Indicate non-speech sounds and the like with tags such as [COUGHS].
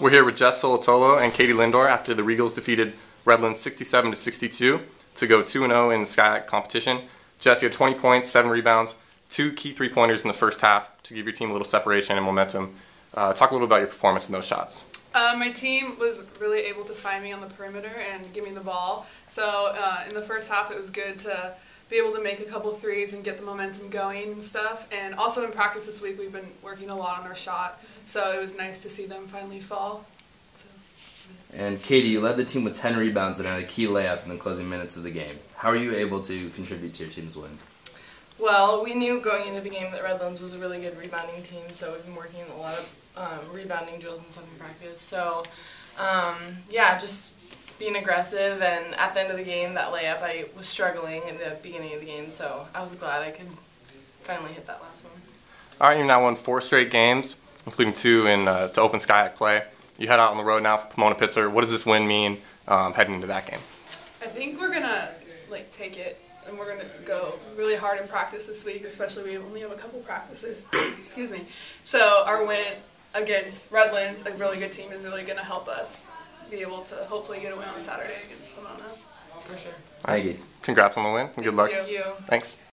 We're here with Jess Salottolo and Katy Lindor after the Regals defeated Redlands 67 to 62 to go 2 0 in the SCIAC competition. Jess, you had 20 points, 7 rebounds, two key three pointers in the first half to give your team a little separation and momentum. Uh, talk a little about your performance in those shots. Uh, my team was really able to find me on the perimeter and give me the ball. So uh, in the first half, it was good to be able to make a couple threes and get the momentum going and stuff. And also in practice this week, we've been working a lot on our shot. So it was nice to see them finally fall. So, yes. And Katy, you led the team with 10 rebounds and had a key layup in the closing minutes of the game. How are you able to contribute to your team's win? Well, we knew going into the game that Redlands was a really good rebounding team, so we've been working a lot of um, rebounding drills and stuff in practice. So, um, yeah, just being aggressive, and at the end of the game, that layup, I was struggling in the beginning of the game, so I was glad I could finally hit that last one. All right, you've now won four straight games, including two in uh, to open SCIAC play. You head out on the road now for Pomona Pitzer. What does this win mean um, heading into that game? I think we're gonna like take it and we're gonna go really hard in practice this week. Especially we only have a couple practices. [COUGHS] Excuse me. So our win against Redlands, a really good team, is really gonna help us be able to hopefully get a win on Saturday against Pomona. For sure. Thank you. Congrats on the win and good luck. Thank you. Thanks.